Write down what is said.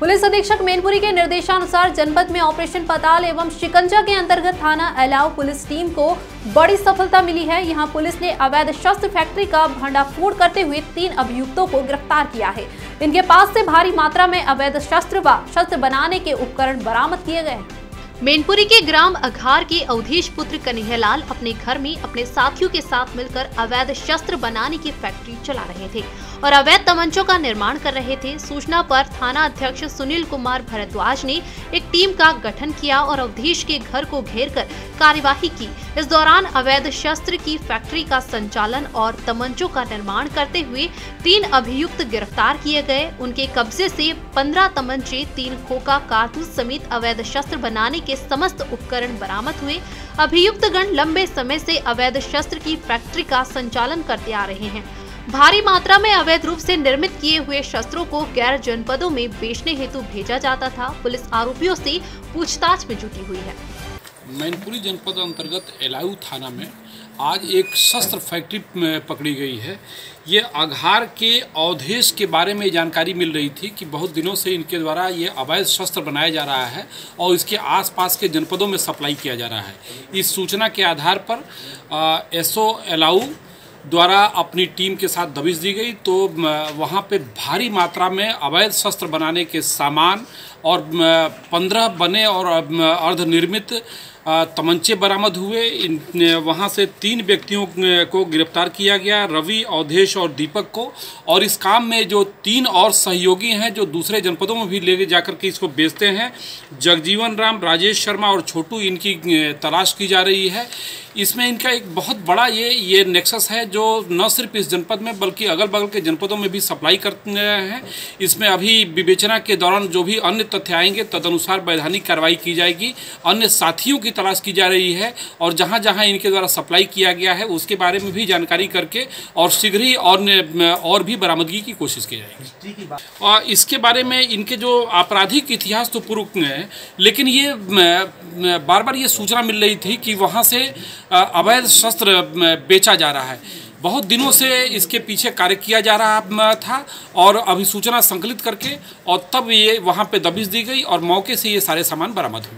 Police अधीक्षक मेनपुरी के निर्देशानुसार जनपद में ऑपरेशन पताल एवं शिकंजा के अंतर्गत थाना अलाव पुलिस टीम को बड़ी सफलता मिली है। यहाँ पुलिस ने अवैध शस्त्र फैक्ट्री का भंडाफोड़ करते हुए तीन अभियुक्तों को गिरफ़्तार किया है। इनके पास से भारी मात्रा में अवैध शस्त्र व शस्त्र बनाने के उपकरण बरामद किए गए हैं। मैनपुरी के ग्राम अघार के अवधेश पुत्र कन्हैयालाल अपने घर में अपने साथियों के साथ मिलकर अवैध शस्त्र बनाने की फैक्ट्री चला रहे थे और अवैध तमंचों का निर्माण कर रहे थे। सूचना पर थाना अध्यक्ष सुनील कुमार भरद्वाज ने एक टीम का गठन किया और अवधेश के घर को घेर कर कार्यवाही की। इस दौरान अवैध शस्त्र की फैक्ट्री का संचालन और तमंचों का निर्माण करते हुए तीन अभियुक्त गिरफ़्तार किए गए। उनके कब्जे से पंद्रह तमंचे, तीन खोखा, कारतूस समेत अवैध शस्त्र बनाने के समस्त उपकरण बरामद हुए। अभियुक्त गण लंबे समय से अवैध शस्त्र की फैक्ट्री का संचालन करते आ रहे हैं। भारी मात्रा में अवैध रूप से निर्मित किए हुए शस्त्रों को गैर जनपदों में बेचने हेतु भेजा जाता था। पुलिस आरोपियों से पूछताछ में जुटी हुई है। मैनपुरी जनपद अंतर्गत एलायू थाना में आज एक शस्त्र फैक्ट्री पकड़ी गई है। ये आघार के अवधेश के बारे में जानकारी मिल रही थी कि बहुत दिनों से इनके द्वारा ये अवैध शस्त्र बनाया जा रहा है और इसके आसपास के जनपदों में सप्लाई किया जा रहा है। इस सूचना के आधार पर एस ओ एलाऊ द्वारा अपनी टीम के साथ दबिश दी गई। तो वहाँ पे भारी मात्रा में अवैध शस्त्र बनाने के सामान और पंद्रह बने और अर्धनिर्मित तमंचे बरामद हुए। इन वहाँ से तीन व्यक्तियों को गिरफ़्तार किया गया, रवि, अवधेश और दीपक को। और इस काम में जो तीन और सहयोगी हैं, जो दूसरे जनपदों में भी ले जाकर के इसको बेचते हैं, जगजीवन राम, राजेश शर्मा और छोटू, इनकी तलाश की जा रही है। इसमें इनका एक बहुत बड़ा ये ये नेक्सस है, जो न सिर्फ़ इस जनपद में, बल्कि अगल बगल के जनपदों में भी सप्लाई करते हैं। इसमें अभी विवेचना के दौरान जो भी अन्य तथ्य आएँगे, तदनुसार वैधानिक कार्रवाई की जाएगी। अन्य साथियों की तलाश की जा रही है और जहाँ जहाँ इनके द्वारा सप्लाई किया गया है उसके बारे में भी जानकारी करके और शीघ्र ही और और भी बरामदगी की कोशिश की जाएगी। और इसके बारे में इनके जो आपराधिक इतिहास तो पूर्व है लेकिन ये बार बार ये सूचना मिल रही थी कि वहाँ से अवैध शस्त्र बेचा जा रहा है। बहुत दिनों से इसके पीछे कार्य किया जा रहा था और अभी सूचना संकलित करके और तब ये वहाँ पे दबिश दी गई और मौके से ये सारे सामान बरामद हुए।